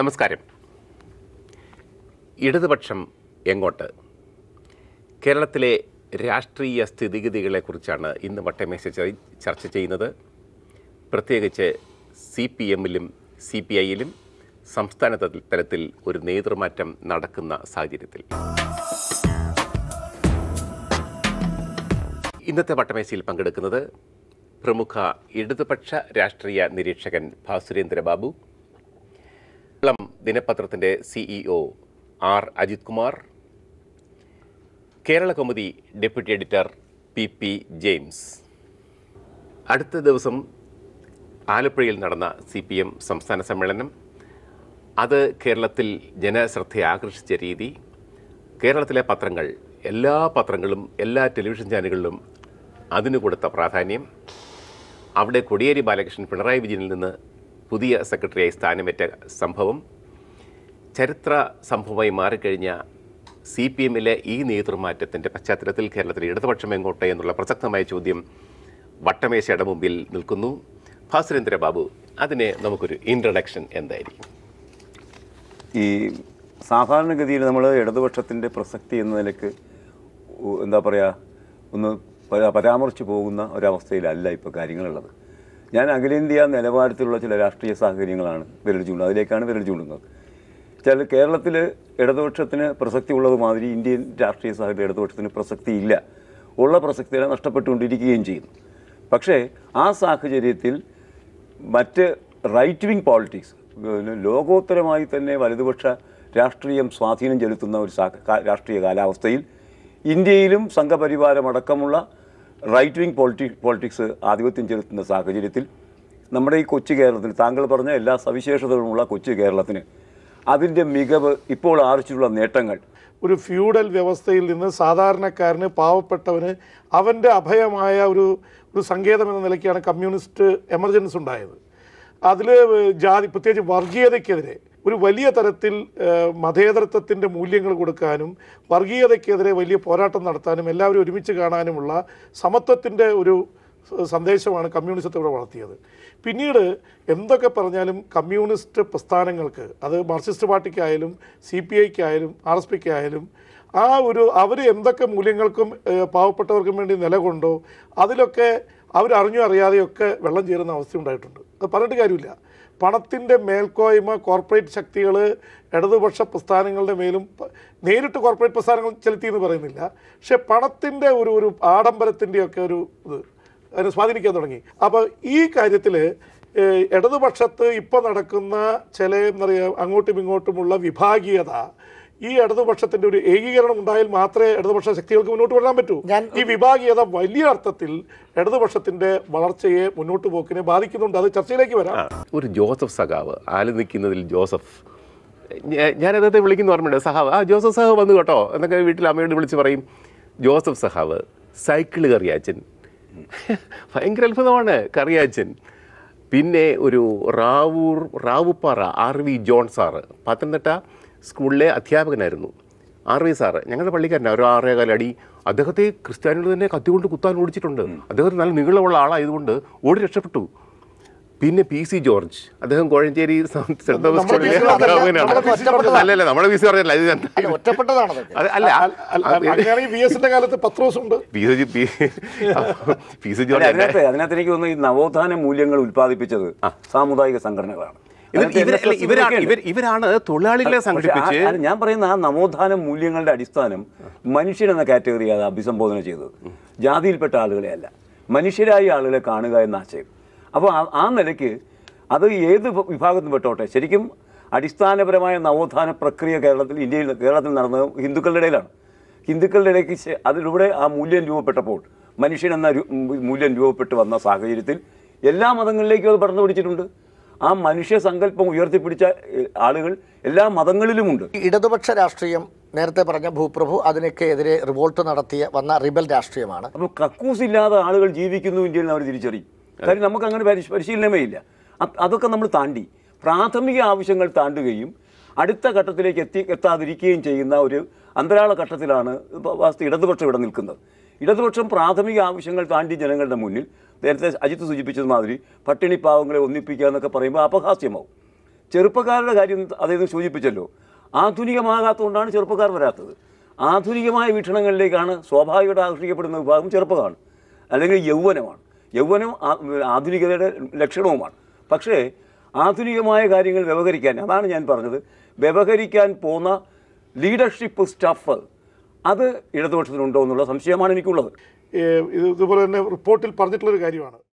നമസ്കാരം. ഇടതുപക്ഷം എങ്ങോട്ട്? കേരളത്തിലെ രാഷ്ട്രീയ സ്ഥിതിഗതികളെക്കുറിച്ചാണ് ഇന്ന് വട്ടമേശ ചർച്ച ചെയ്യുന്നത്. പ്രത്യേകിച്ച് സി പി എമ്മിലും സി പി ഐയിലും സംസ്ഥാന തലത്തിൽ ഒരു നേതൃമാറ്റം നടക്കുന്ന സാഹചര്യത്തിൽ. ഇന്നത്തെ വട്ടമേശയിൽ പങ്കെടുക്കുന്നത് പ്രമുഖ ഇടതുപക്ഷ രാഷ്ട്രീയ നിരീക്ഷകൻ ഭാസുരേന്ദ്ര കേരളം ദിനപത്രത്തിന്റെ CEO R Ajith Kumar Kerala Kaumudi deputy editor P P James. അടുത്ത ദിവസം ആലപ്പുഴയിൽ നടന്ന സി പി എം സംസ്ഥാന സമ്മേളനം. അത് കേരളത്തിൽ ജനശ്രദ്ധ ആകർഷിച്ച രീതി. കേരളത്തിലെ പത്രങ്ങൾ എല്ലാ പത്രങ്ങളും എല്ലാ ടെലിവിഷൻ ചാനലുകളിലും അതിനു കൊടുത്ത പ്രാധാന്യം. അവിടെ കൊടിയേരി ബാലകൃഷ്ണൻ പിണറായി വിജയനിൽ നിന്ന് പുതിയ സെക്രട്ടറിയായി സ്ഥാനമേറ്റ സംഭവം ചരിത്ര സംഭവമായി മാറിക്കഴിഞ്ഞ സി പി എമ്മിലെ ഈ നേതൃമാറ്റത്തിന്റെ പശ്ചാത്തലത്തിൽ കേരളത്തിലെ ഇടതുപക്ഷം എങ്ങോട്ടെ എന്നുള്ള പ്രസക്തമായ ചോദ്യം വട്ടമേശയുടെ മുമ്പിൽ നിൽക്കുന്നു. ഭാസുരേന്ദ്ര ബാബു അതിനെ നമുക്കൊരു ഇൻട്രഡക്ഷൻ എന്തായിരിക്കും? ഈ സാധാരണഗതിയിൽ നമ്മൾ ഇടതുപക്ഷത്തിന്റെ പ്രസക്തി എന്ന നിലയ്ക്ക് എന്താ പറയുക ഒന്ന് പരാ- പരാമർശിച്ചു പോകുന്ന ഒരവസ്ഥയിലല്ല ഇപ്പോൾ കാര്യങ്ങളുള്ളത്. ഞാൻ അഖിലേന്ത്യാ നിലവാരത്തിലുള്ള ചില രാഷ്ട്രീയ സാഹചര്യങ്ങളാണ് വിരൽ ചൂണ്ടുന്നത്. അതിലേക്കാണ് വിരൽ ചൂണ്ടുന്നത്. ചില കേരളത്തിൽ ഇടതുപക്ഷത്തിന് പ്രസക്തി ഉള്ളത് മാതിരി ഇന്ത്യൻ രാഷ്ട്രീയ സാഹചര്യം ഇടതുപക്ഷത്തിന് പ്രസക്തി ഇല്ല ഉള്ള പ്രസക്തികളെ നഷ്ടപ്പെട്ടുകൊണ്ടിരിക്കുകയും ചെയ്യുന്നു പക്ഷേ ആ സാഹചര്യത്തിൽ മറ്റ് റൈറ്റ് വിങ് പോളിറ്റിക്സ് ലോകോത്തരമായി തന്നെ വലതുപക്ഷ രാഷ്ട്രീയം സ്വാധീനം ചെലുത്തുന്ന ഒരു രാഷ്ട്രീയ കാലാവസ്ഥയിൽ ഇന്ത്യയിലും സംഘപരിവാരമടക്കമുള്ള റൈറ്റ് വിങ് പോളിറ്റി പോളിറ്റിക്സ് ആധിപത്യം ചെലുത്തുന്ന സാഹചര്യത്തിൽ നമ്മുടെ ഈ കൊച്ചു കേരളത്തിൽ താങ്കൾ പറഞ്ഞ എല്ലാ സവിശേഷതകളുമുള്ള കൊച്ചു കേരളത്തിന് അതിന്റെ മികവ് ഇപ്പോൾ ആർച്ചിട്ടുള്ള നേട്ടങ്ങൾ. ഒരു ഫ്യൂഡൽ വ്യവസ്ഥയിൽ നിന്ന് സാധാരണക്കാരന് പാവപ്പെട്ടവന് അവന്റെ അഭയമായ ഒരു ഒരു സങ്കേതം എന്ന നിലയ്ക്കാണ് കമ്മ്യൂണിസ്റ്റ് എമർജൻസ് ഉണ്ടായത്. അതിൽ ജാതി പ്രത്യേകിച്ച് വർഗീയതയ്ക്കെതിരെ ഒരു വലിയ തരത്തിൽ മതേതരത്വത്തിന്റെ മൂല്യങ്ങൾ കൊടുക്കാനും വർഗീയതയ്ക്കെതിരെ വലിയ പോരാട്ടം നടത്താനും എല്ലാവരും ഒരുമിച്ച് കാണാനുമുള്ള സമത്വത്തിന്റെ ഒരു സന്ദേശമാണ് കമ്മ്യൂണിസത്തെ ഇവിടെ വളർത്തിയത്. പിന്നീട് എന്തൊക്കെ പറഞ്ഞാലും കമ്മ്യൂണിസ്റ്റ് പ്രസ്ഥാനങ്ങൾക്ക് അത് മാർക്സിസ്റ്റ് പാർട്ടിക്കായാലും സി പി ഐക്കായാലും ആർ എസ് പിക്കായാലും ആ ഒരു അവർ എന്തൊക്കെ മൂല്യങ്ങൾക്കും പാവപ്പെട്ടവർക്കും വേണ്ടി നിലകൊണ്ടോ അതിലൊക്കെ അവരറിഞ്ഞോ അറിയാതെയൊക്കെ വെള്ളം ചേരുന്ന അവസ്ഥ ഉണ്ടായിട്ടുണ്ട്. അത് പറഞ്ഞിട്ട് കാര്യമില്ല. പണത്തിന്റെ മേൽക്കോയ്മ കോർപ്പറേറ്റ് ശക്തികൾ ഇടതുപക്ഷ പ്രസ്ഥാനങ്ങളുടെ മേലും നേരിട്ട് കോർപ്പറേറ്റ് പ്രസ്ഥാനങ്ങൾ ചെലുത്തി എന്ന് പറയുന്നില്ല. പക്ഷെ പണത്തിന്റെ ഒരു ഒരു ആഡംബരത്തിന്റെയൊക്കെ ഒരു ഇത് അതിനെ സ്വാധീനിക്കാൻ തുടങ്ങി. അപ്പോൾ ഈ കാര്യത്തിൽ ഇടതുപക്ഷത്ത് ഇപ്പോൾ നടക്കുന്ന ചില എന്താ പറയുക അങ്ങോട്ടും ഇങ്ങോട്ടുമുള്ള വിഭാഗീയത ഈ ഇടതുപക്ഷത്തിന്റെ ഒരു ഏകീകരണം ഉണ്ടായാൽ മാത്രമേ ഇടതുപക്ഷ ശക്തികൾക്ക് മുന്നോട്ട് വരാൻ പറ്റൂ. ഈ വിഭാഗീയത വലിയ അർത്ഥത്തിൽ ഇടതുപക്ഷത്തിന്റെ വളർച്ചയെ മുന്നോട്ട് പോക്കിനെ ബാധിക്കുന്നുണ്ട്. അത് ചർച്ചയിലേക്ക് വരാം. ഒരു ജോസഫ് സഖാവ് ആൽ നിൽക്കുന്നതിൽ ജോസഫ്? ഞാൻ അദ്ദേഹത്തെ വിളിക്കുന്ന ഓർമ്മയുണ്ട്. സഹാവ് ആ ജോസഫ് സഹാവ് വന്നു കേട്ടോ. എന്നൊക്കെ വീട്ടിൽ അമ്മയോട് വിളിച്ച് പറയും ജോസഫ് സഹാവ് സൈക്കിൾ കറിയാച്ചൻ. ഭയങ്കര അത്ഭുതമാണ് കറിയാച്ചൻ. പിന്നെ ഒരു റാവൂർ റാവുപ്പാറ R V John sir Pathanamthitta സ്കൂളിലെ അധ്യാപകനായിരുന്നു. ആർ വി സാറ് ഞങ്ങളുടെ പള്ളിക്കാരനാണ് ഒരു ആറേകാല അടി. അദ്ദേഹത്തെ ക്രിസ്ത്യാനികൾ തന്നെ കത്തികൊണ്ട് കുത്താൻ ഓടിച്ചിട്ടുണ്ട്. അദ്ദേഹത്തിന് നല്ല നീളമുള്ള ആളായതുകൊണ്ട് ഓടി രക്ഷപ്പെട്ടു. പിന്നെ പി സി ജോർജ് അദ്ദേഹം കോഴഞ്ചേരി. അല്ലല്ല നമ്മുടെ പി സി പറഞ്ഞല്ല അതിനകത്ത് എനിക്ക് തോന്നുന്നു ഈ നവോത്ഥാന മൂല്യങ്ങൾ ഉൽപ്പാദിപ്പിച്ചത് സാമുദായിക സംഘടനകളാണ്. ഇവരാണ്. തൊഴിലാളികളെ സംഘടിപ്പിച്ച് ഞാൻ പറയുന്ന ആ നവോത്ഥാന മൂല്യങ്ങളുടെ അടിസ്ഥാനം മനുഷ്യൻ എന്ന കാറ്റഗറി അത് അഭിസംബോധന ചെയ്തത്. ജാതിയിൽപ്പെട്ട ആളുകളെ അല്ല മനുഷ്യരായ ആളുകളെ കാണുക എന്ന ആശയം. അപ്പോൾ ആ- നിലയ്ക്ക് അത് ഏത് വിഭാഗത്തിൽ പെട്ടോട്ടെ? ശരിക്കും അടിസ്ഥാനപരമായ നവോത്ഥാന പ്രക്രിയ കേരളത്തിൽ ഇന്ത്യയിൽ കേരളത്തിൽ നടന്നത് ഹിന്ദുക്കളുടെ ഇടയിലാണ്. ഹിന്ദുക്കളുടെ ഇടയ്ക്ക് അതിലൂടെ ആ മൂല്യം രൂപപ്പെട്ടപ്പോൾ മനുഷ്യൻ എന്ന മൂല്യം രൂപപ്പെട്ട് വന്ന സാഹചര്യത്തിൽ എല്ലാ മതങ്ങളിലേക്കും അത് പടർന്നു പിടിച്ചിട്ടുണ്ട്. ആ മനുഷ്യ സങ്കല്പം ഉയർത്തിപ്പിടിച്ച ആളുകൾ എല്ലാ മതങ്ങളിലുമുണ്ട്. ഇടതുപക്ഷ രാഷ്ട്രീയം നേരത്തെ പറഞ്ഞ ഭൂപ്രഭു അതിനൊക്കെ എതിരെ റിവോൾട്ട് നടത്തിയ വന്ന റിബൽ രാഷ്ട്രീയമാണ്. അപ്പോൾ കക്കൂസില്ലാതെ ആളുകൾ ജീവിക്കുന്നു ഇന്ത്യയിൽ അവർ തിരിച്ചറിയും. കാര്യം നമുക്ക് അങ്ങനെ പരിശീലനമേ ഇല്ല അതൊക്കെ നമ്മൾ താണ്ടി. പ്രാഥമിക ആവശ്യങ്ങൾ താണ്ടുകയും അടുത്ത ഘട്ടത്തിലേക്ക് എത്തി എത്താതിരിക്കുകയും ചെയ്യുന്ന ഒരു അന്തരാള ഘട്ടത്തിലാണ് ഇടതുപക്ഷം ഇവിടെ നിൽക്കുന്നത്. ഇടതുപക്ഷം പ്രാഥമിക ആവശ്യങ്ങൾ താണ്ടി ജനങ്ങളുടെ മുന്നിൽ നേരത്തെ അജിത്ത് സൂചിപ്പിച്ചത് മാതിരി പട്ടിണി പാവങ്ങളെ ഒന്നിപ്പിക്കുക എന്നൊക്കെ പറയുമ്പോൾ അപഹാസ്യമാവും. ചെറുപ്പക്കാരുടെ കാര്യം അദ്ദേഹം സൂചിപ്പിച്ചല്ലോ. ആധുനികമാകാത്തതുകൊണ്ടാണ് ചെറുപ്പക്കാർ വരാത്തത്. ആധുനികമായ വീക്ഷണങ്ങളിലേക്കാണ് സ്വാഭാവികമായിട്ട് ആകർഷിക്കപ്പെടുന്ന വിഭാഗം ചെറുപ്പമാണ് അല്ലെങ്കിൽ യൗവനമാണ്. യൗവനം ആധുനികതയുടെ ലക്ഷണവുമാണ്. പക്ഷേ ആധുനികമായ കാര്യങ്ങൾ വ്യവഹരിക്കാൻ അതാണ് ഞാൻ പറഞ്ഞത് വ്യവഹരിക്കാൻ പോന്ന ലീഡർഷിപ്പ് സ്റ്റഫ് അത് ഇടതുപക്ഷത്തിനുണ്ടോ എന്നുള്ള സംശയമാണ് എനിക്കുള്ളത്. ഇത് ഇതുപോലെ തന്നെ റിപ്പോർട്ടിൽ പറഞ്ഞിട്ടുള്ളൊരു കാര്യമാണ്.